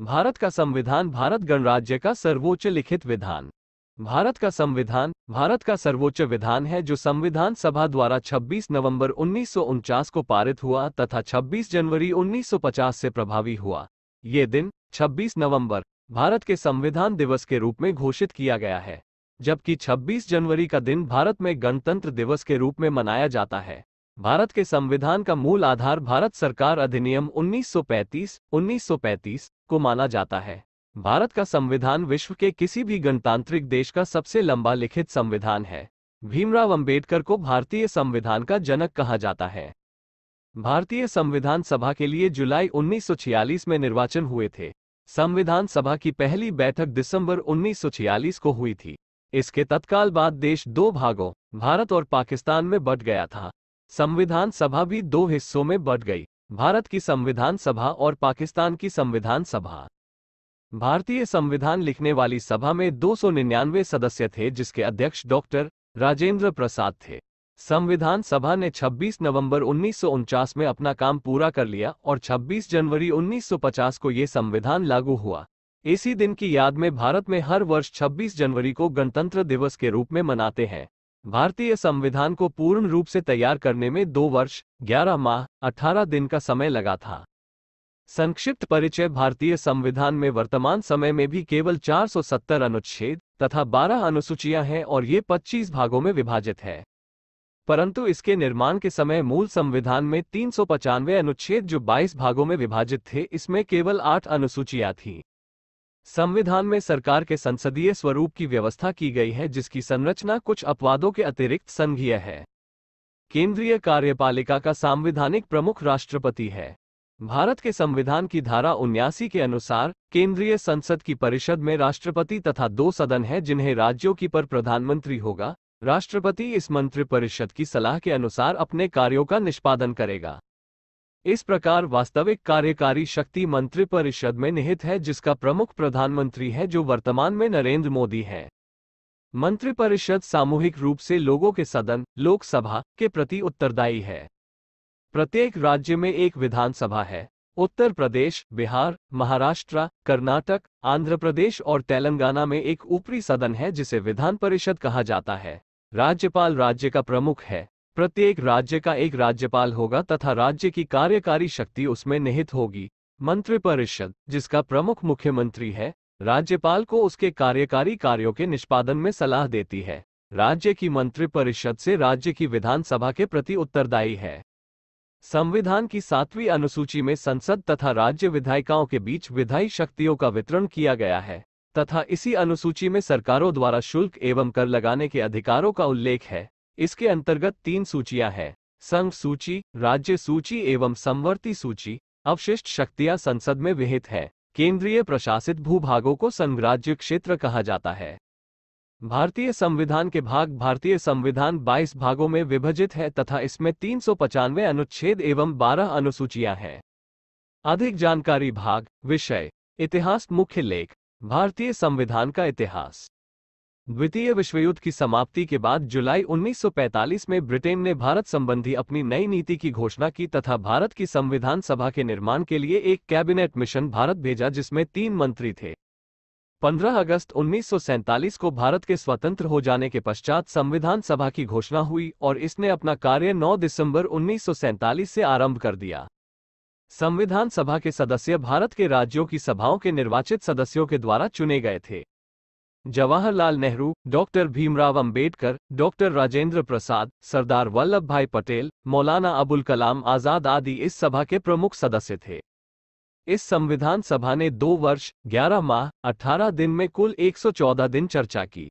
भारत का संविधान भारत गणराज्य का सर्वोच्च लिखित विधान। भारत का संविधान, भारत का सर्वोच्च विधान है जो संविधान सभा द्वारा 26 नवंबर उन्नीस सौ उनचास को पारित हुआ तथा 26 जनवरी 1950 से प्रभावी हुआ। ये दिन 26 नवंबर, भारत के संविधान दिवस के रूप में घोषित किया गया है। जबकि 26 जनवरी का दिन भारत में गणतंत्र दिवस के रूप में मनाया जाता है। भारत के संविधान का मूल आधार भारत सरकार अधिनियम 1935 1935 को माना जाता है। भारत का संविधान विश्व के किसी भी गणतांत्रिक देश का सबसे लंबा लिखित संविधान है। भीमराव अंबेडकर को भारतीय संविधान का जनक कहा जाता है। भारतीय संविधान सभा के लिए जुलाई 1946 में निर्वाचन हुए थे। संविधान सभा की पहली बैठक दिसंबर 1946 को हुई थी। इसके तत्काल बाद देश दो भागों, भारत और पाकिस्तान में बट गया था। संविधान सभा भी दो हिस्सों में बट गई, भारत की संविधान सभा और पाकिस्तान की संविधान सभा। भारतीय संविधान लिखने वाली सभा में दो सौ निन्यानवे सदस्य थे, जिसके अध्यक्ष डॉक्टर राजेंद्र प्रसाद थे। संविधान सभा ने 26 नवंबर उन्नीस सौ उनचास में अपना काम पूरा कर लिया और 26 जनवरी 1950 को ये संविधान लागू हुआ। इसी दिन की याद में भारत में हर वर्ष 26 जनवरी को गणतंत्र दिवस के रूप में मनाते हैं। भारतीय संविधान को पूर्ण रूप से तैयार करने में दो वर्ष, ग्यारह माह, अठारह दिन का समय लगा था। संक्षिप्त परिचय भारतीय संविधान में वर्तमान समय में भी केवल 470 अनुच्छेद तथा 12 अनुसूचियाँ हैं और ये 25 भागों में विभाजित है। परंतु इसके निर्माण के समय मूल संविधान में तीन अनुच्छेद जो 22 भागों में विभाजित थे, इसमें केवल आठ अनुसूचियाँ थीं। संविधान में सरकार के संसदीय स्वरूप की व्यवस्था की गई है, जिसकी संरचना कुछ अपवादों के अतिरिक्त संघीय है। केंद्रीय कार्यपालिका का संवैधानिक प्रमुख राष्ट्रपति है। भारत के संविधान की धारा उन्यासी के अनुसार, केंद्रीय संसद की परिषद में राष्ट्रपति तथा दो सदन है, जिन्हें राज्यों की पर प्रधानमंत्री होगा। राष्ट्रपति इस मंत्रिपरिषद की सलाह के अनुसार अपने कार्यों का निष्पादन करेगा। इस प्रकार वास्तविक कार्यकारी शक्ति मंत्रिपरिषद में निहित है, जिसका प्रमुख प्रधानमंत्री है, जो वर्तमान में नरेंद्र मोदी है। मंत्रिपरिषद सामूहिक रूप से लोगों के सदन, लोकसभा, के प्रति उत्तरदायी है। प्रत्येक राज्य में एक विधानसभा है। उत्तर प्रदेश, बिहार, महाराष्ट्र, कर्नाटक, आंध्र प्रदेश और तेलंगाना में एक ऊपरी सदन है, जिसे विधान परिषद कहा जाता है। राज्यपाल राज्य का प्रमुख है। प्रत्येक राज्य का एक राज्यपाल होगा तथा राज्य की कार्यकारी शक्ति उसमें निहित होगी। मंत्रिपरिषद, जिसका प्रमुख मुख्यमंत्री है, राज्यपाल को उसके कार्यकारी कार्यों के निष्पादन में सलाह देती है। राज्य की मंत्रिपरिषद से राज्य की विधानसभा के प्रति उत्तरदायी है। संविधान की सातवीं अनुसूची में संसद तथा राज्य विधायिकाओं के बीच विधायी शक्तियों का वितरण किया गया है, तथा इसी अनुसूची में सरकारों द्वारा शुल्क एवं कर लगाने के अधिकारों का उल्लेख है। इसके अंतर्गत तीन सूचियाँ हैं। संघ सूची, राज्य सूची एवं संवर्ती सूची, अवशिष्ट शक्तियाँ संसद में विहित है। केंद्रीय प्रशासित भूभागों को संघराज्य क्षेत्र कहा जाता है। भारतीय संविधान के भाग भारतीय संविधान 22 भागों में विभाजित है तथा इसमें तीन अनुच्छेद एवं 12 अनुसूचियाँ हैं। अधिक जानकारी भाग, विषय, इतिहास मुख्य लेख, भारतीय संविधान का इतिहास। द्वितीय विश्वयुद्ध की समाप्ति के बाद जुलाई 1945 में ब्रिटेन ने भारत संबंधी अपनी नई नीति की घोषणा की तथा भारत की संविधान सभा के निर्माण के लिए एक कैबिनेट मिशन भारत भेजा जिसमें तीन मंत्री थे। 15 अगस्त 1947 को भारत के स्वतंत्र हो जाने के पश्चात संविधान सभा की घोषणा हुई और इसने अपना कार्य 9 दिसंबर उन्नीस सौ सैंतालीस से आरंभ कर दिया। संविधान सभा के सदस्य भारत के राज्यों की सभाओं के निर्वाचित सदस्यों के द्वारा चुने गए थे। जवाहरलाल नेहरू, डॉक्टर भीमराव अंबेडकर, डॉक्टर राजेंद्र प्रसाद, सरदार वल्लभ भाई पटेल, मौलाना अबुल कलाम आज़ाद आदि इस सभा के प्रमुख सदस्य थे। इस संविधान सभा ने दो वर्ष 11 माह 18 दिन में कुल 114 दिन चर्चा की।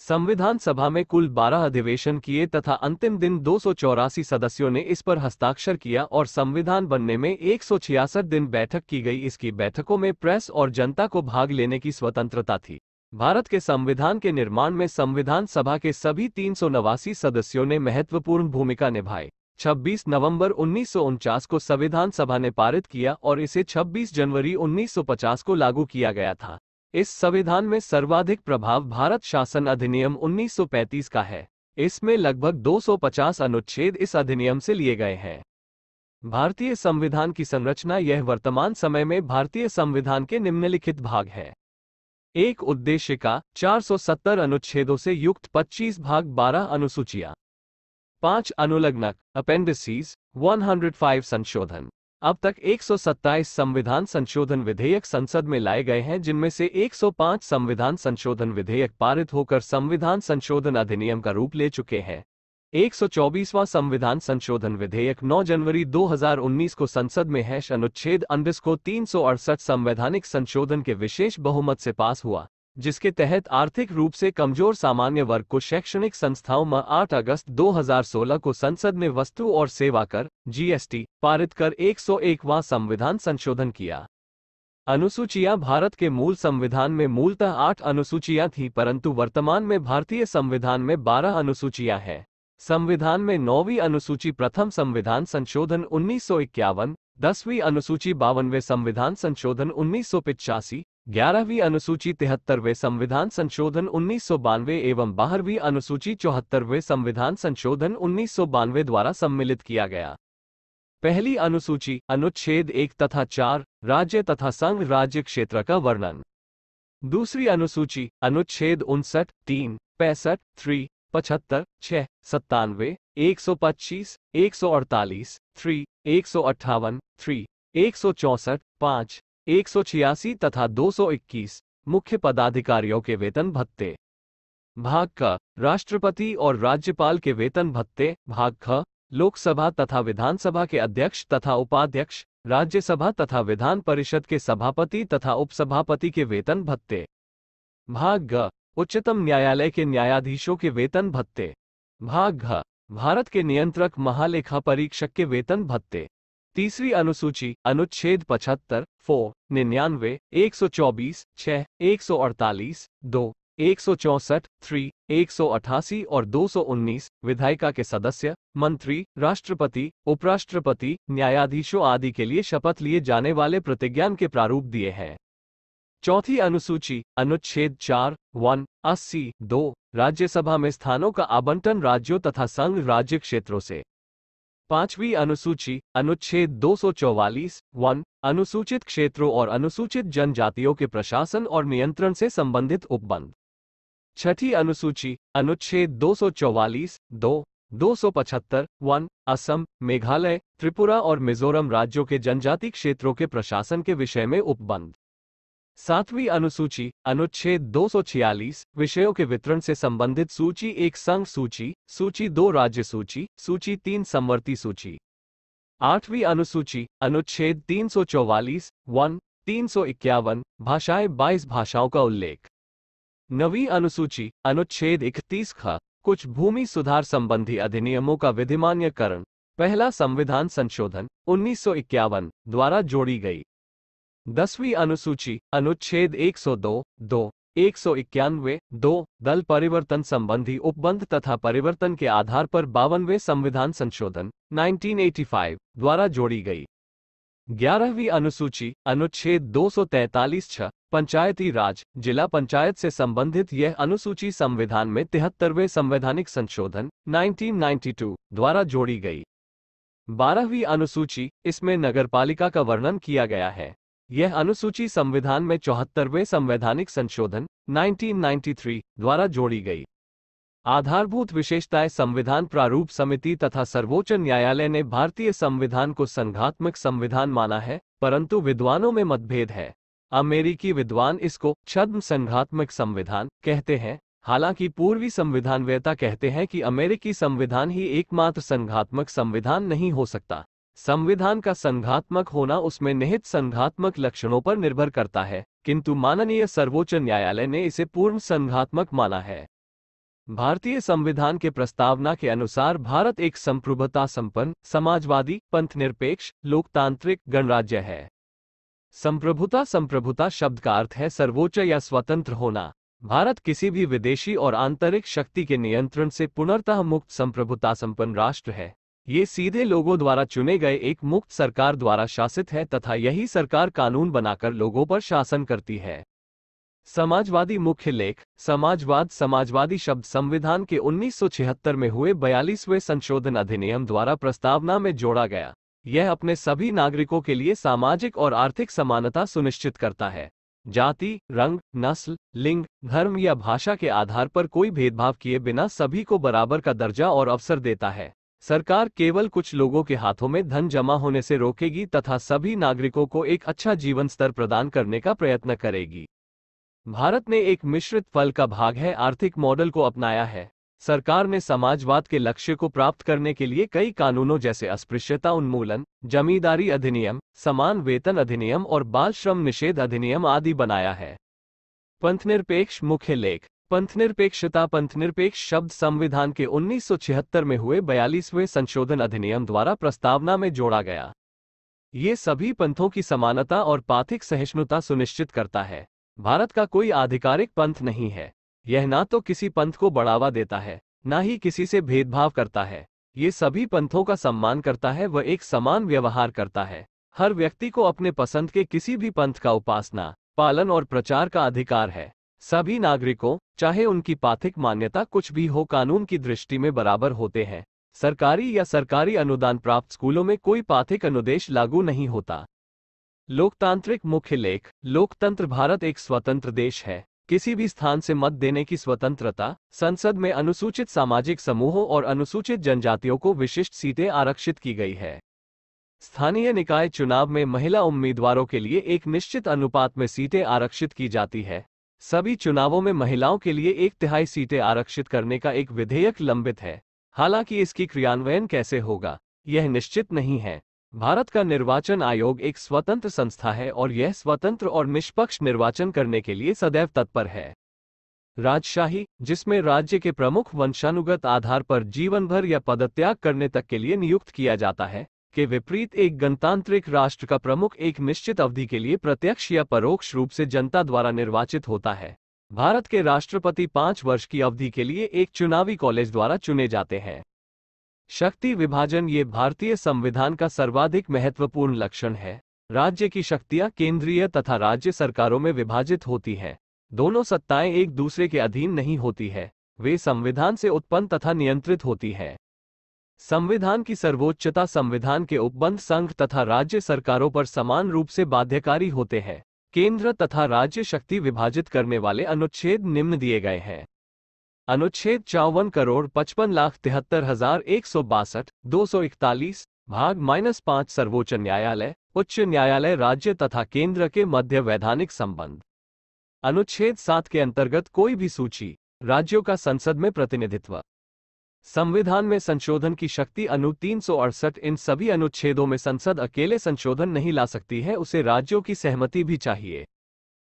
संविधान सभा में कुल 12 अधिवेशन किए तथा अंतिम दिन दो सौ चौरासी सदस्यों ने इस पर हस्ताक्षर किया और संविधान बनने में एक सौ छियासठ दिन बैठक की गई। इसकी बैठकों में प्रेस और जनता को भाग लेने की स्वतंत्रता थी। भारत के संविधान के निर्माण में संविधान सभा के सभी तीन सौ नवासी सदस्यों ने महत्वपूर्ण भूमिका निभाई। 26 नवंबर उन्नीस सौ उनचास को संविधान सभा ने पारित किया और इसे 26 जनवरी 1950 को लागू किया गया था। इस संविधान में सर्वाधिक प्रभाव भारत शासन अधिनियम 1935 का है। इसमें लगभग 250 अनुच्छेद इस अधिनियम से लिए गए हैं। भारतीय संविधान की संरचना यह वर्तमान समय में भारतीय संविधान के निम्नलिखित भाग है। एक उद्देश्य का 470 अनुच्छेदों से युक्त 25 भाग 12 अनुसूचियाँ। पाँच अनुलग्नक अपेंडिसीज 105 संशोधन। अब तक 127 संविधान संशोधन विधेयक संसद में लाए गए हैं, जिनमें से 105 संविधान संशोधन विधेयक पारित होकर संविधान संशोधन अधिनियम का रूप ले चुके हैं। 124वां संविधान संशोधन विधेयक 9 जनवरी 2019 को संसद में हैश अनुच्छेद अंडस को तीन सौ अड़सठ संवैधानिक संशोधन के विशेष बहुमत से पास हुआ, जिसके तहत आर्थिक रूप से कमज़ोर सामान्य वर्ग को शैक्षणिक संस्थाओं में 8 अगस्त 2016 को संसद में वस्तु और सेवा कर जीएसटी पारित कर 101वां संविधान संशोधन किया। अनुसूचियाँ भारत के मूल संविधान में मूलतः आठ अनुसूचियाँ थीं, परंतु वर्तमान में भारतीय संविधान में 12 अनुसूचियाँ हैं। संविधान में नौवीं अनुसूची प्रथम संविधान संशोधन उन्नीस सौ इक्यावन, दसवीं अनुसूची बावनवे संविधान संशोधन उन्नीस सौ पिचासी, ग्यारहवीं अनुसूची तिहत्तरवे संविधान संशोधन उन्नीस सौ बानवे एवं बारहवीं अनुसूची चौहत्तरवे संविधान संशोधन उन्नीस सौ बानवे द्वारा सम्मिलित किया गया। पहली अनुसूची, अनुच्छेद एक तथा चार, राज्य तथा संघ राज्य क्षेत्र का वर्णन। दूसरी अनुसूची, अनुच्छेद उनसठ, तीन, पैंसठ, थ्री पचहत्तर, छह, सत्तानवे, एक सौ पच्चीस, एक सौ अड़तालीस थ्री एक सौ अट्ठावन थ्री एक सौ चौसठ, पाँच, एक सौ छियासी तथा 221 मुख्य पदाधिकारियों के वेतन भत्ते। भाग क, राष्ट्रपति और राज्यपाल के वेतन भत्ते। भाग ख, लोकसभा तथा विधानसभा के अध्यक्ष तथा उपाध्यक्ष, राज्यसभा तथा विधान परिषद के सभापति तथा उपसभापति के वेतन भत्ते। भाग ग उच्चतम न्यायालय के न्यायाधीशों के वेतन भत्ते। भाग घ। भारत के नियंत्रक महालेखा परीक्षक के वेतन भत्ते। तीसरी अनुसूची, अनुच्छेद पचहत्तर, फो, निन्यानवे, एक सौ चौबीस, छह, एक सौ अड़तालीस, दो, एक सौ चौसठ, थ्री, एक सौ अठासी और दो सौ उन्नीस, विधायिका के सदस्य, मंत्री, राष्ट्रपति, उपराष्ट्रपति, न्यायाधीशों आदि के लिए शपथ लिए जाने वाले प्रतिज्ञान के प्रारूप दिए हैं। चौथी अनुसूची, अनुच्छेद चार, वन, अस्सी, दो, राज्यसभा में स्थानों का आवंटन राज्यों तथा संघ राज्य क्षेत्रों से। पांचवी अनुसूची, अनुच्छेद 244 वन, अनुसूचित क्षेत्रों और अनुसूचित जनजातियों के प्रशासन और नियंत्रण से संबंधित उपबंध। छठी अनुसूची, अनुच्छेद 244 दो 275 वन, असम, मेघालय, त्रिपुरा और मिजोरम राज्यों के जनजाति क्षेत्रों के प्रशासन के विषय में उपबंध। सातवीं अनुसूची, अनुच्छेद 246 विषयों के वितरण से संबंधित सूची एक संघ सूची सूची दो राज्य सूची सूची तीन समवर्ती सूची। आठवीं अनुसूची, अनुच्छेद 344 वन, तीन सौ इक्यावन, भाषाएँ बाईस भाषाओं का उल्लेख। नवी अनुसूची, अनुच्छेद इकतीस ख, कुछ भूमि सुधार संबंधी अधिनियमों का विधिमान्यकरण। पहला संविधान संशोधन, उन्नीस सौ इक्यावन, द्वारा जोड़ी गई। दसवीं अनुसूची अनुच्छेद 102, दो एक सौ इक्यानवे दो दल परिवर्तन संबंधी उपबंध तथा परिवर्तन के आधार पर बावनवे संविधान संशोधन 1985 द्वारा जोड़ी गई। ग्यारहवीं अनुसूची अनुच्छेद दो सौ 243 छह पंचायती राज जिला पंचायत से संबंधित यह अनुसूची संविधान में तिहत्तरवें संवैधानिक संशोधन 1992 द्वारा जोड़ी गई। बारहवीं अनुसूची इसमें नगरपालिका का वर्णन किया गया है। यह अनुसूची संविधान में चौहत्तरवें संवैधानिक संशोधन 1993 द्वारा जोड़ी गई। आधारभूत विशेषताएँ संविधान प्रारूप समिति तथा सर्वोच्च न्यायालय ने भारतीय संविधान को संघात्मक संविधान माना है, परंतु विद्वानों में मतभेद है। अमेरिकी विद्वान इसको छद्म संघात्मक संविधान कहते हैं, हालाँकि पूर्वी संविधानवेता कहते हैं कि अमेरिकी संविधान ही एकमात्र संघात्मक संविधान नहीं हो सकता। संविधान का संघात्मक होना उसमें निहित संघात्मक लक्षणों पर निर्भर करता है, किंतु माननीय सर्वोच्च न्यायालय ने इसे पूर्ण संघात्मक माना है। भारतीय संविधान के प्रस्तावना के अनुसार भारत एक संप्रभुता संपन्न, समाजवादी पंथ निरपेक्ष लोकतांत्रिक गणराज्य है। संप्रभुता संप्रभुता शब्द का अर्थ है सर्वोच्च या स्वतंत्र होना। भारत किसी भी विदेशी और आंतरिक शक्ति के नियंत्रण से पुनर्तः मुक्त संप्रभुता संपन्न राष्ट्र है। ये सीधे लोगों द्वारा चुने गए एक मुक्त सरकार द्वारा शासित है तथा यही सरकार कानून बनाकर लोगों पर शासन करती है। समाजवादी मुख्य लेख, समाजवाद, समाजवादी शब्द संविधान के 1976 में हुए बयालीसवें संशोधन अधिनियम द्वारा प्रस्तावना में जोड़ा गया। यह अपने सभी नागरिकों के लिए सामाजिक और आर्थिक समानता सुनिश्चित करता है। जाति, रंग, नस्ल, लिंग, धर्म या भाषा के आधार पर कोई भेदभाव किए बिना सभी को बराबर का दर्जा और अवसर देता है। सरकार केवल कुछ लोगों के हाथों में धन जमा होने से रोकेगी तथा सभी नागरिकों को एक अच्छा जीवन स्तर प्रदान करने का प्रयत्न करेगी। भारत ने एक मिश्रित फल का भाग है, आर्थिक मॉडल को अपनाया है। सरकार ने समाजवाद के लक्ष्य को प्राप्त करने के लिए कई कानूनों जैसे अस्पृश्यता उन्मूलन, जमींदारी अधिनियम, समान वेतन अधिनियम और बाल श्रम निषेध अधिनियम आदि बनाया है। पंथनिरपेक्ष मुख्य लेख पंथनिरपेक्षता, पंथनिरपेक्ष शब्द संविधान के 1976 में हुए बयालीसवें संशोधन अधिनियम द्वारा प्रस्तावना में जोड़ा गया। ये सभी पंथों की समानता और पाथिक सहिष्णुता सुनिश्चित करता है। भारत का कोई आधिकारिक पंथ नहीं है। यह ना तो किसी पंथ को बढ़ावा देता है, ना ही किसी से भेदभाव करता है। ये सभी पंथों का सम्मान करता है व एक समान व्यवहार करता है। हर व्यक्ति को अपने पसंद के किसी भी पंथ का उपासना, पालन और प्रचार का अधिकार है। सभी नागरिकों, चाहे उनकी पाथिक मान्यता कुछ भी हो, कानून की दृष्टि में बराबर होते हैं। सरकारी या सरकारी अनुदान प्राप्त स्कूलों में कोई पाथिक अनुदेश लागू नहीं होता। लोकतांत्रिक मुख्य लेख, लोकतंत्र भारत एक स्वतंत्र देश है। किसी भी स्थान से मत देने की स्वतंत्रता, संसद में अनुसूचित सामाजिक समूहों और अनुसूचित जनजातियों को विशिष्ट सीटें आरक्षित की गई है। स्थानीय निकाय चुनाव में महिला उम्मीदवारों के लिए एक निश्चित अनुपात में सीटें आरक्षित की जाती है। सभी चुनावों में महिलाओं के लिए एक तिहाई सीटें आरक्षित करने का एक विधेयक लंबित है। हालाँकि इसकी क्रियान्वयन कैसे होगा, यह निश्चित नहीं है। भारत का निर्वाचन आयोग एक स्वतंत्र संस्था है और यह स्वतंत्र और निष्पक्ष निर्वाचन करने के लिए सदैव तत्पर है। राजशाही, जिसमें राज्य के प्रमुख वंशानुगत आधार पर जीवन भर या पदत्याग करने तक के लिए नियुक्त किया जाता है के विपरीत एक गणतांत्रिक राष्ट्र का प्रमुख एक निश्चित अवधि के लिए प्रत्यक्ष या परोक्ष रूप से जनता द्वारा निर्वाचित होता है। भारत के राष्ट्रपति पाँच वर्ष की अवधि के लिए एक चुनावी कॉलेज द्वारा चुने जाते हैं। शक्ति विभाजन ये भारतीय संविधान का सर्वाधिक महत्वपूर्ण लक्षण है। राज्य की शक्तियाँ केंद्रीय तथा राज्य सरकारों में विभाजित होती हैं। दोनों सत्ताएँ एक दूसरे के अधीन नहीं होती है। वे संविधान से उत्पन्न तथा नियंत्रित होती है। संविधान की सर्वोच्चता संविधान के उपबंध संघ तथा राज्य सरकारों पर समान रूप से बाध्यकारी होते हैं। केंद्र तथा राज्य शक्ति विभाजित करने वाले अनुच्छेद निम्न दिए गए हैं। अनुच्छेद चौवन करोड़ पचपन लाख तिहत्तर हज़ार एक सौ बासठ, दो सौ इकतालीस, भाग माइनस पाँच सर्वोच्च न्यायालय, उच्च न्यायालय राज्य तथा केंद्र के मध्य वैधानिक संबंध। अनुच्छेद सात के अंतर्गत कोई भी सूची, राज्यों का संसद में प्रतिनिधित्व। संविधान में संशोधन की शक्ति अनु तीन सौ अड़सठ इन सभी अनुच्छेदों में संसद अकेले संशोधन नहीं ला सकती है, उसे राज्यों की सहमति भी चाहिए।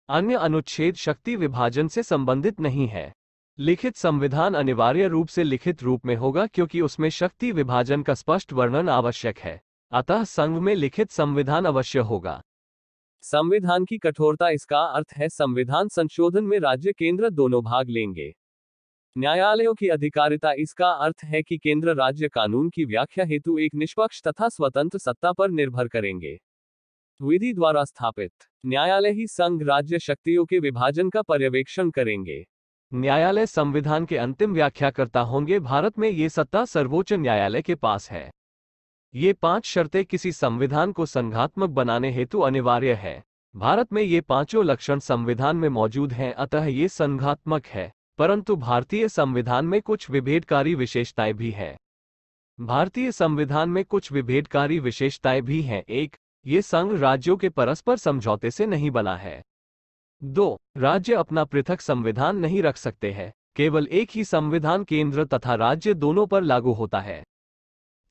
अन्य अनुच्छेद शक्ति विभाजन से संबंधित नहीं है। लिखित संविधान अनिवार्य रूप से लिखित रूप में होगा, क्योंकि उसमें शक्ति विभाजन का स्पष्ट वर्णन आवश्यक है। अतः संघ में लिखित संविधान अवश्य होगा। संविधान की कठोरता इसका अर्थ है, संविधान संशोधन में राज्य केंद्र दोनों भाग लेंगे। न्यायालयों की अधिकारिता इसका अर्थ है कि केंद्र राज्य कानून की व्याख्या हेतु एक निष्पक्ष तथा स्वतंत्र सत्ता पर निर्भर करेंगे। विधि द्वारा स्थापित न्यायालय ही संघ राज्य शक्तियों के विभाजन का पर्यवेक्षण करेंगे। न्यायालय संविधान के अंतिम व्याख्याकर्ता होंगे। भारत में ये सत्ता सर्वोच्च न्यायालय के पास है। ये पाँच शर्तें किसी संविधान को संघात्मक बनाने हेतु अनिवार्य है। भारत में ये पाँचों लक्षण संविधान में मौजूद हैं। अतः ये संघात्मक है। परंतु भारतीय संविधान में कुछ विभेदकारी विशेषताएँ भी है। भारतीय संविधान में कुछ विभेदकारी विशेषताएँ भी हैं। एक, ये संघ राज्यों के परस्पर समझौते से नहीं बना है। दो, राज्य अपना पृथक संविधान नहीं रख सकते हैं। केवल एक ही संविधान केंद्र तथा राज्य दोनों पर लागू होता है।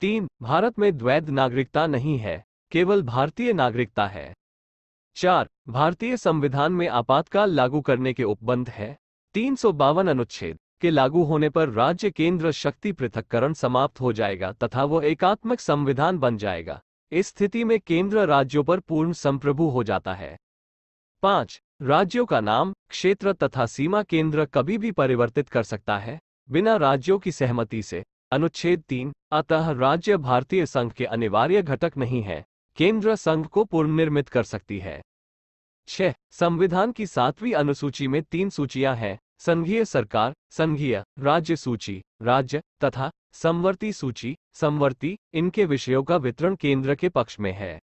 तीन, भारत में द्वैध नागरिकता नहीं है। केवल भारतीय नागरिकता है। चार, भारतीय संविधान में आपातकाल लागू करने के उपबंध है। तीन सौ बावन अनुच्छेद के लागू होने पर राज्य केंद्र शक्ति पृथककरण समाप्त हो जाएगा तथा वह एकात्मक संविधान बन जाएगा। इस स्थिति में केंद्र राज्यों पर पूर्ण संप्रभु हो जाता है। पाँच, राज्यों का नाम, क्षेत्र तथा सीमा केंद्र कभी भी परिवर्तित कर सकता है। बिना राज्यों की सहमति से। अनुच्छेद तीन, अतः राज्य भारतीय संघ के अनिवार्य घटक नहीं है। केंद्र संघ को पुनर्निर्मित कर सकती है। छह, संविधान की सातवीं अनुसूची में तीन सूचियाँ हैं। संघीय सरकार, संघीय राज्य सूची, राज्य तथा समवर्ती सूची, समवर्ती इनके विषयों का वितरण केंद्र के पक्ष में है।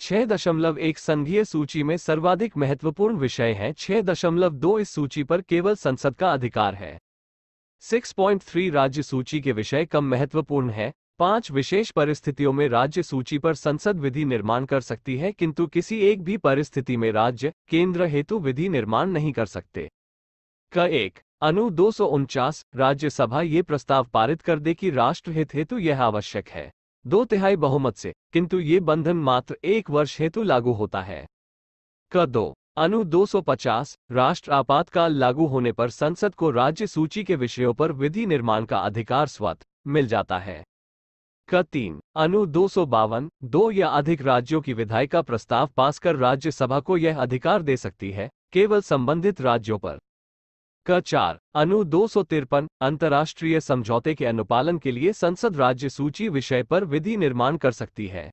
छह दशमलव एक संघीय सूची में सर्वाधिक महत्वपूर्ण विषय हैं। छह दशमलव दो इस सूची पर केवल संसद का अधिकार है। 6.3 राज्य सूची के विषय कम महत्वपूर्ण है। पाँच विशेष परिस्थितियों में राज्य सूची पर संसद विधि निर्माण कर सकती है, किंतु किसी एक भी परिस्थिति में राज्य केंद्र हेतु विधि निर्माण नहीं कर सकते। क एक, अनु दो सौ उनचास, राज्यसभा ये प्रस्ताव पारित कर दे कि राष्ट्रहित हेतु यह आवश्यक है। दो तिहाई बहुमत से, किंतु ये बंधन मात्र एक वर्ष हेतु लागू होता है। क दो, अनु 250 राष्ट्र आपातकाल लागू होने पर संसद को राज्य सूची के विषयों पर विधि निर्माण का अधिकार स्वत, मिल जाता है। क तीन, अनु दो दो या अधिक राज्यों की विधायिका प्रस्ताव पास कर राज्यसभा को यह अधिकार दे सकती है, केवल संबंधित राज्यों पर। क चार, अनु दो सौ तिरपन, अंतर्राष्ट्रीय समझौते के अनुपालन के लिए संसद राज्य सूची विषय पर विधि निर्माण कर सकती है।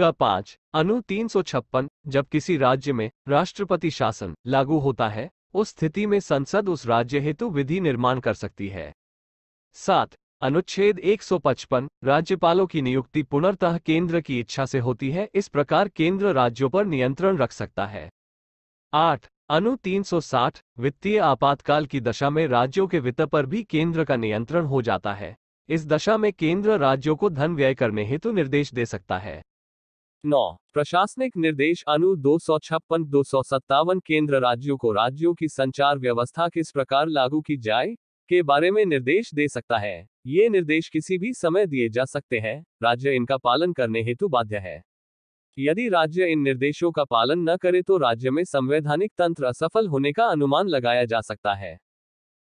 क पाँच, अनु तीन सौ छप्पन, जब किसी राज्य में राष्ट्रपति शासन लागू होता है, उस स्थिति में संसद उस राज्य हेतु विधि निर्माण कर सकती है। सात, अनुच्छेद 155 राज्यपालों की नियुक्ति पुनर्तः केंद्र की इच्छा से होती है, इस प्रकार केंद्र राज्यों पर नियंत्रण रख सकता है। आठ अनु 360 वित्तीय आपातकाल की दशा में राज्यों के वित्त पर भी केंद्र का नियंत्रण हो जाता है। इस दशा में केंद्र राज्यों को धन व्यय करने हेतु निर्देश दे सकता है। नौ, प्रशासनिक निर्देश अनु दो सौ छप्पन दो सौ सत्तावन केंद्र राज्यों को राज्यों की संचार व्यवस्था किस प्रकार लागू की जाए के बारे में निर्देश दे सकता है। ये निर्देश किसी भी समय दिए जा सकते हैं। राज्य इनका पालन करने हेतु बाध्य है। यदि राज्य इन निर्देशों का पालन न करे तो राज्य में संवैधानिक तंत्र असफल होने का अनुमान लगाया जा सकता है।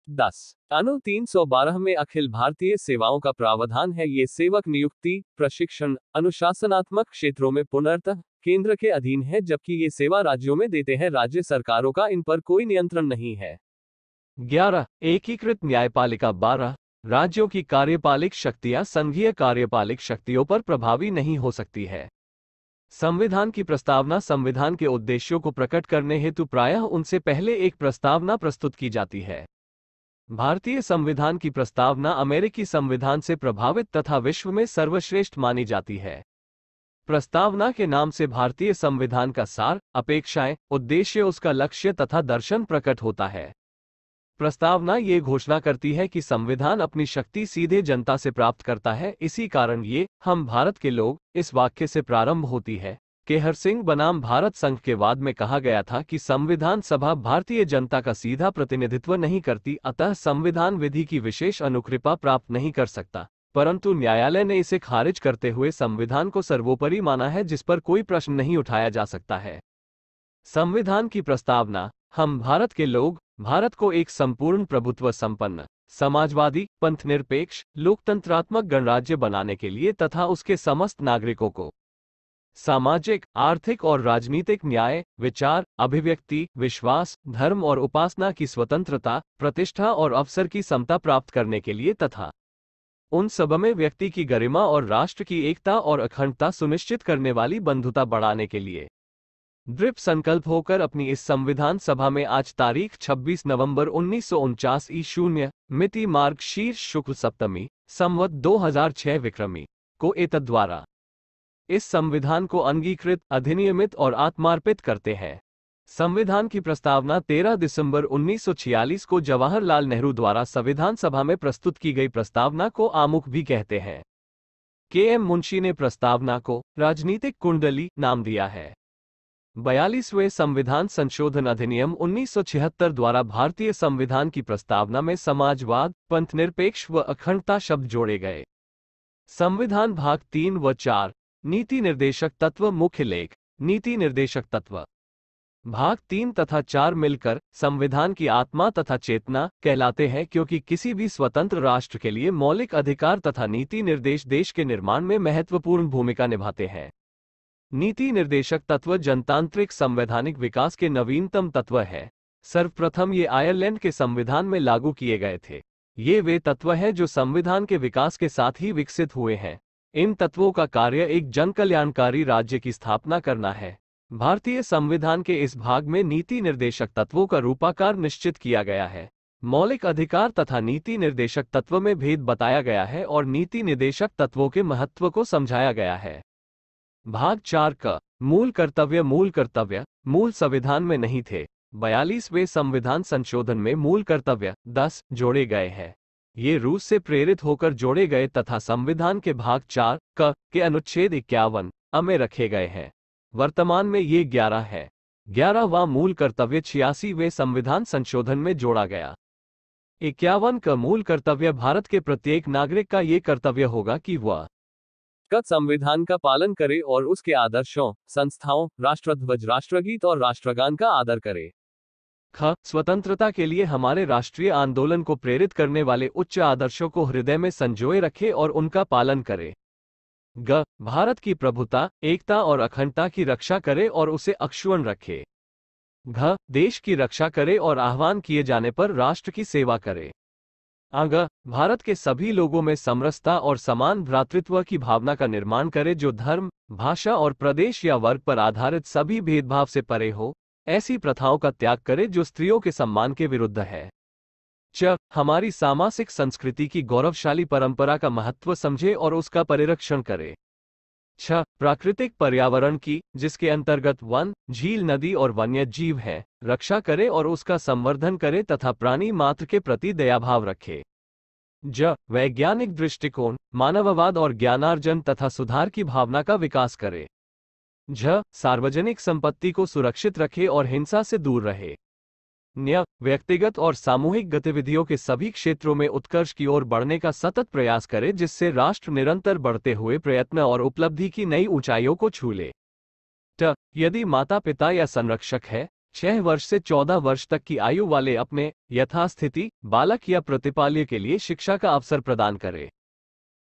दस। अनु 312 में अखिल भारतीय सेवाओं का प्रावधान है। ये सेवक नियुक्ति, प्रशिक्षण, अनुशासनात्मक क्षेत्रों में पुनर्तः केंद्र के अधीन है, जबकि ये सेवा राज्यों में देते हैं। राज्य सरकारों का इन पर कोई नियंत्रण नहीं है। ग्यारह। एकीकृत न्यायपालिका बारह। राज्यों की कार्यपालिक शक्तियाँ संघीय कार्यपालिक शक्तियों पर प्रभावी नहीं हो सकती है। संविधान की प्रस्तावना संविधान के उद्देश्यों को प्रकट करने हेतु प्रायः उनसे पहले एक प्रस्तावना प्रस्तुत की जाती है। भारतीय संविधान की प्रस्तावना अमेरिकी संविधान से प्रभावित तथा विश्व में सर्वश्रेष्ठ मानी जाती है। प्रस्तावना के नाम से भारतीय संविधान का सार, अपेक्षाएँ, उद्देश्य, उसका लक्ष्य तथा दर्शन प्रकट होता है। प्रस्तावना ये घोषणा करती है कि संविधान अपनी शक्ति सीधे जनता से प्राप्त करता है, इसी कारण ये, हम भारत के लोग, इस वाक्य से प्रारंभ होती है। केहर सिंह बनाम भारत संघ के वाद में कहा गया था कि संविधान सभा भारतीय जनता का सीधा प्रतिनिधित्व नहीं करती, अतः संविधान विधि की विशेष अनुकृपा प्राप्त नहीं कर सकता। परंतु न्यायालय ने इसे खारिज करते हुए संविधान को सर्वोपरि माना है, जिस पर कोई प्रश्न नहीं उठाया जा सकता है। संविधान की प्रस्तावना हम भारत के लोग, भारत को एक संपूर्ण प्रभुत्व संपन्न, समाजवादी, पंथनिरपेक्ष, लोकतंत्रात्मक गणराज्य बनाने के लिए तथा उसके समस्त नागरिकों को। सामाजिक, आर्थिक और राजनीतिक न्याय, विचार, अभिव्यक्ति, विश्वास, धर्म और उपासना की स्वतंत्रता, प्रतिष्ठा और अवसर की समता प्राप्त करने के लिए तथा उन सब में व्यक्ति की गरिमा और राष्ट्र की एकता और अखंडता सुनिश्चित करने वाली बंधुता बढ़ाने के लिए। दृढ़ संकल्प होकर अपनी इस संविधान सभा में आज तारीख 26 नवंबर उन्नीस सौ उनचास ई शून्य, मिति मार्ग शीर्ष शुक्ल सप्तमी, संवत 2006 विक्रमी, को एतद द्वारा इस संविधान को अंगीकृत, अधिनियमित और आत्मार्पित करते हैं। संविधान की प्रस्तावना 13 दिसंबर 1946 को जवाहरलाल नेहरू द्वारा संविधान सभा में प्रस्तुत की गई प्रस्तावना को आमुख भी कहते हैं। के एम मुंशी ने प्रस्तावना को राजनीतिक कुंडली नाम दिया है। बयालीसवें संविधान संशोधन अधिनियम 1976 द्वारा भारतीय संविधान की प्रस्तावना में समाजवाद, पंथनिरपेक्ष व अखंडता शब्द जोड़े गए। संविधान भाग तीन व चार, नीति निर्देशक तत्व मुख्य लेख, नीति निर्देशक तत्व। भाग तीन तथा चार मिलकर संविधान की आत्मा तथा चेतना कहलाते हैं क्योंकि किसी भी स्वतंत्र राष्ट्र के लिए मौलिक अधिकार तथा नीति निर्देश देश के निर्माण में महत्वपूर्ण भूमिका निभाते हैं। नीति निर्देशक तत्व जनतांत्रिक संवैधानिक विकास के नवीनतम तत्व है। सर्वप्रथम ये आयरलैंड के संविधान में लागू किए गए थे। ये वे तत्व हैं जो संविधान के विकास के साथ ही विकसित हुए हैं। इन तत्वों का कार्य एक जन कल्याणकारी राज्य की स्थापना करना है। भारतीय संविधान के इस भाग में नीति निर्देशक तत्वों का रूपाकार निश्चित किया गया है। मौलिक अधिकार तथा नीति निर्देशक तत्व में भेद बताया गया है और नीति निर्देशक तत्वों के महत्व को समझाया गया है। भाग चार का, मूल कर्तव्य मूल कर्तव्य, मूल संविधान में नहीं थे। बयालीसवें संविधान संशोधन में मूल कर्तव्य, दस, जोड़े गए हैं। ये रूस से प्रेरित होकर जोड़े गए तथा संविधान के भाग चार, क, के अनुच्छेद इक्यावन, अ में रखे गए हैं। वर्तमान में ये ग्यारह है। ग्यारहवा मूल कर्तव्य छियासीवें संविधान संशोधन में जोड़ा गया। इक्यावन का मूल कर्तव्य भारत के प्रत्येक नागरिक का ये कर्तव्य होगा कि वह कत संविधान का पालन करे और उसके आदर्शों, संस्थाओं, राष्ट्रध्वज, राष्ट्रगीत और राष्ट्रगान का आदर करे। ख, स्वतंत्रता के लिए हमारे राष्ट्रीय आंदोलन को प्रेरित करने वाले उच्च आदर्शों को हृदय में संजोए रखे और उनका पालन करे। ग, भारत की प्रभुता, एकता और अखंडता की रक्षा करे और उसे अक्षुण रखे। घ, देश की रक्षा करे और आह्वान किए जाने पर राष्ट्र की सेवा करे। आग, भारत के सभी लोगों में समरसता और समान भ्रातृत्व की भावना का निर्माण करे जो धर्म, भाषा और प्रदेश या वर्ग पर आधारित सभी भेदभाव से परे हो, ऐसी प्रथाओं का त्याग करे जो स्त्रियों के सम्मान के विरुद्ध है। च, हमारी सामासिक संस्कृति की गौरवशाली परंपरा का महत्व समझे और उसका परिरक्षण करे। छ प्राकृतिक पर्यावरण की, जिसके अंतर्गत वन, झील नदी और वन्य जीव है। रक्षा करे और उसका संवर्धन करे तथा प्राणी मात्र के प्रति दयाभाव रखे। ज, वैज्ञानिक दृष्टिकोण, मानववाद और ज्ञानार्जन तथा सुधार की भावना का विकास करे। झ, सार्वजनिक संपत्ति को सुरक्षित रखे और हिंसा से दूर रहे। न्य, व्यक्तिगत और सामूहिक गतिविधियों के सभी क्षेत्रों में उत्कर्ष की ओर बढ़ने का सतत प्रयास करे जिससे राष्ट्र निरंतर बढ़ते हुए प्रयत्न और उपलब्धि की नई ऊंचाइयों को छू ले। ट, यदि माता पिता या संरक्षक है, छह वर्ष से चौदह वर्ष तक की आयु वाले अपने यथास्थिति, बालक या प्रतिपाल्य के लिए शिक्षा का अवसर प्रदान करे।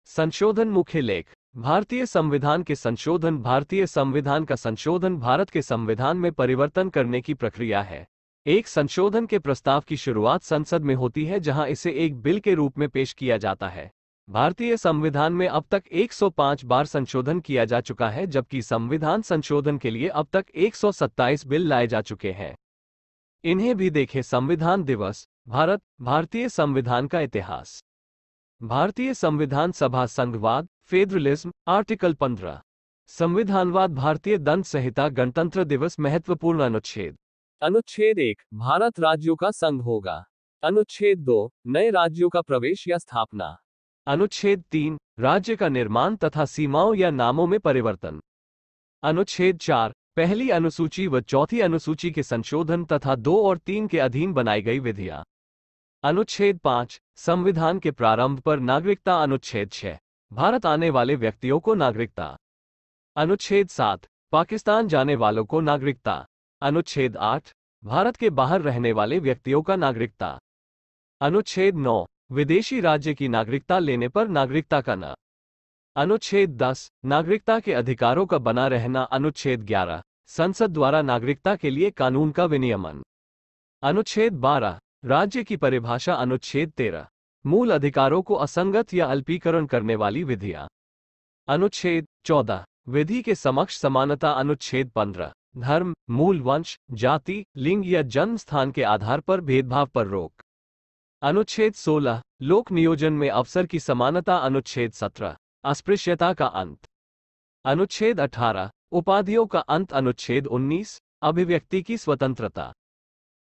संशोधन मुख्य लेख, भारतीय संविधान के संशोधन, भारतीय संविधान का संशोधन भारत के संविधान में परिवर्तन करने की प्रक्रिया है। एक संशोधन के प्रस्ताव की शुरुआत संसद में होती है, जहाँ इसे एक बिल के रूप में पेश किया जाता है। भारतीय संविधान में अब तक 105 बार संशोधन किया जा चुका है, जबकि संविधान संशोधन के लिए अब तक 127 बिल लाए जा चुके हैं। इन्हें भी देखें, संविधान दिवस, भारत, भारतीय संविधान का इतिहास। भारतीय संविधान सभा संघवाद, फेडरलिज्म, आर्टिकल 15 संविधानवाद, भारतीय दंड संहिता, गणतंत्र दिवस, महत्वपूर्ण अनुच्छेद। अनुच्छेद एक, भारत राज्यों का संघ होगा। अनुच्छेद दो, नए राज्यों का प्रवेश या स्थापना। अनुच्छेद तीन, राज्य का निर्माण तथा सीमाओं या नामों में परिवर्तन। अनुच्छेद चार, पहली अनुसूची व चौथी अनुसूची के संशोधन तथा दो और तीन के अधीन बनाई गई विधियाँ। अनुच्छेद पाँच, संविधान के प्रारंभ पर नागरिकता अनुच्छेद छह, भारत आने वाले व्यक्तियों को नागरिकता। अनुच्छेद सात, पाकिस्तान जाने वालों को नागरिकता। अनुच्छेद आठ, भारत के बाहर रहने वाले व्यक्तियों का नागरिकता। अनुच्छेद नौ, विदेशी राज्य की नागरिकता लेने पर नागरिकता का न। अनुच्छेद दस, नागरिकता के अधिकारों का बना रहना। अनुच्छेद ग्यारह, संसद द्वारा नागरिकता के लिए कानून का विनियमन। अनुच्छेद बारह, राज्य की परिभाषा। अनुच्छेद तेरह, मूल अधिकारों को असंगत या अल्पीकरण करने वाली विधियाँ। अनुच्छेद चौदह, विधि के समक्ष समानता। अनुच्छेद पंद्रह धर्म, मूल वंश, जाति, लिंग या जन्म स्थान के आधार पर भेदभाव पर रोक। अनुच्छेद 16 लोक नियोजन में अवसर की समानता अनुच्छेद 17 अस्पृश्यता का अंत। अनुच्छेद 18 उपाधियों का अंत अनुच्छेद 19 अभिव्यक्ति की स्वतंत्रता।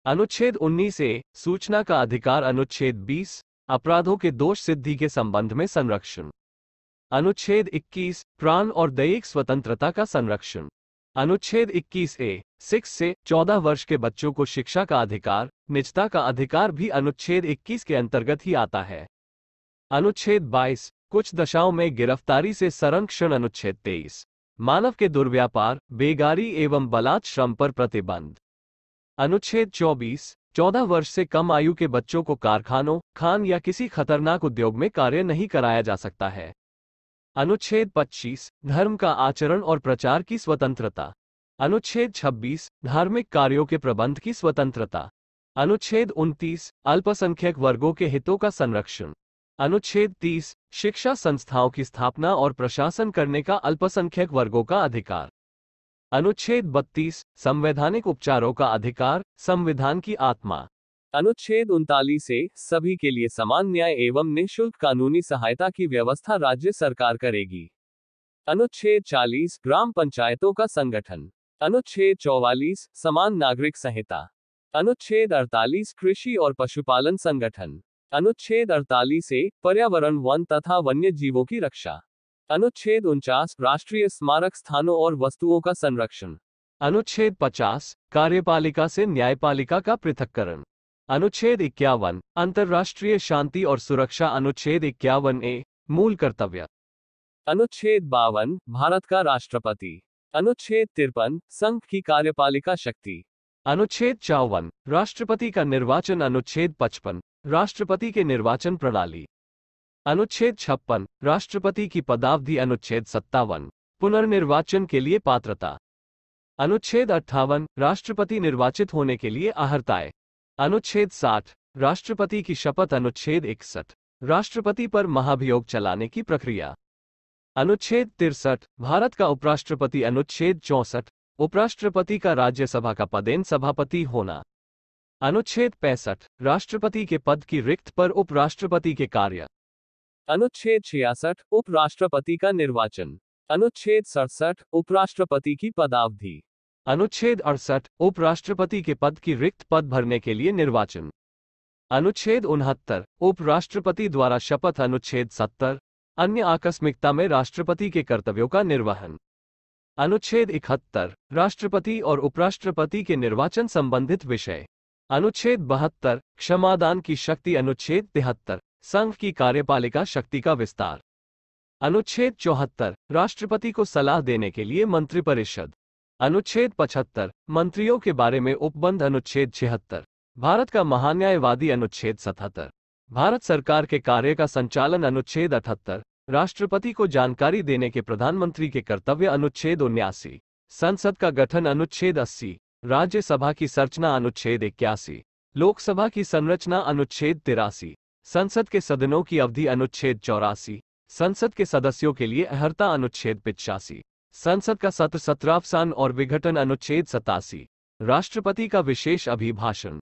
अनुच्छेद 19 ए, सूचना का अधिकार अनुच्छेद 20 अपराधों के दोष सिद्धि के संबंध में संरक्षण। अनुच्छेद 21 प्राण और दैयिक स्वतंत्रता का संरक्षण। अनुच्छेद 21 ए, सिक्स से 14 वर्ष के बच्चों को शिक्षा का अधिकार, निजता का अधिकार भी अनुच्छेद 21 के अंतर्गत ही आता है। अनुच्छेद 22 कुछ दशाओं में गिरफ्तारी से संरक्षण अनुच्छेद 23 मानव के दुर्व्यापार, बेगारी एवं बलात् श्रम पर प्रतिबंध। अनुच्छेद 24 14 वर्ष से कम आयु के बच्चों को कारखानों, खान या किसी खतरनाक उद्योग में कार्य नहीं कराया जा सकता है। अनुच्छेद 25 धर्म का आचरण और प्रचार की स्वतंत्रता। अनुच्छेद 26 धार्मिक कार्यों के प्रबंध की स्वतंत्रता। अनुच्छेद 29 अल्पसंख्यक वर्गों के हितों का संरक्षण। अनुच्छेद 30 शिक्षा संस्थाओं की स्थापना और प्रशासन करने का अल्पसंख्यक वर्गों का अधिकार। अनुच्छेद 32 संवैधानिक उपचारों का अधिकार, संविधान की आत्मा। अनुच्छेद उनतालीस से सभी के लिए समान न्याय एवं निःशुल्क कानूनी सहायता की व्यवस्था राज्य सरकार करेगी। अनुच्छेद 40 ग्राम पंचायतों का संगठन। अनुच्छेद 44 समान नागरिक संहिता। अनुच्छेद 48 कृषि और पशुपालन संगठन। अनुच्छेद 48 से पर्यावरण वन तथा वन्य जीवों की रक्षा। अनुच्छेद उनचास, राष्ट्रीय स्मारक स्थानों और वस्तुओं का संरक्षण। अनुच्छेद 50 कार्यपालिका से न्यायपालिका का पृथक्करण। अनुच्छेद इक्यावन, अंतर्राष्ट्रीय शांति और सुरक्षा अनुच्छेद इक्यावन ए, मूल कर्तव्य। अनुच्छेद बावन, भारत का राष्ट्रपति। अनुच्छेद तिरपन, संघ की कार्यपालिका शक्ति। अनुच्छेद चौवन, राष्ट्रपति का निर्वाचन अनुच्छेद पचपन, राष्ट्रपति के निर्वाचन प्रणाली। अनुच्छेद छप्पन, राष्ट्रपति की पदावधि अनुच्छेद सत्तावन, पुनर्निर्वाचन के लिए पात्रता। अनुच्छेद अट्ठावन, राष्ट्रपति निर्वाचित होने के लिए आहर्ताएँ अनुच्छेद साठ, राष्ट्रपति की शपथ अनुच्छेद इकसठ, राष्ट्रपति पर महाभियोग चलाने की प्रक्रिया। अनुच्छेद तिरसठ, भारत का उपराष्ट्रपति अनुच्छेद चौसठ, उपराष्ट्रपति का राज्यसभा का पदेन सभापति होना। अनुच्छेद पैंसठ, राष्ट्रपति के पद की रिक्त पर उपराष्ट्रपति के कार्य। अनुच्छेद छियासठ, उपराष्ट्रपति का निर्वाचन। अनुच्छेद सड़सठ, उपराष्ट्रपति की पदावधि। अनुच्छेद अड़सठ, उपराष्ट्रपति के पद की रिक्त पद भरने के लिए निर्वाचन। अनुच्छेद उनहत्तर, उपराष्ट्रपति द्वारा शपथ अनुच्छेद सत्तर, अन्य आकस्मिकता में राष्ट्रपति के कर्तव्यों का निर्वहन। अनुच्छेद इकहत्तर, राष्ट्रपति और उपराष्ट्रपति के निर्वाचन संबंधित विषय। अनुच्छेद बहत्तर, क्षमादान की शक्ति अनुच्छेद तिहत्तर, संघ की कार्यपालिका शक्ति का विस्तार। अनुच्छेद चौहत्तर, राष्ट्रपति को सलाह देने के लिए मंत्रिपरिषद। अनुच्छेद पचहत्तर, मंत्रियों के बारे में उपबंध अनुच्छेद छिहत्तर, भारत का महान्यायवादी अनुच्छेद सतहत्तर, भारत सरकार के कार्य का संचालन अनुच्छेद अठहत्तर, राष्ट्रपति को जानकारी देने के प्रधानमंत्री के कर्तव्य अनुच्छेद उन्यासी, संसद का गठन अनुच्छेद अस्सी, राज्यसभा की संरचना अनुच्छेद इक्यासी, लोकसभा की संरचना अनुच्छेद तिरासी, संसद के सदनों की अवधि अनुच्छेद चौरासी, संसद के सदस्यों के लिए अहर्ता अनुच्छेद पिचासी। संसद का सत्र सत्रावसान और विघटन अनुच्छेद सतासी। राष्ट्रपति का विशेष अभिभाषण।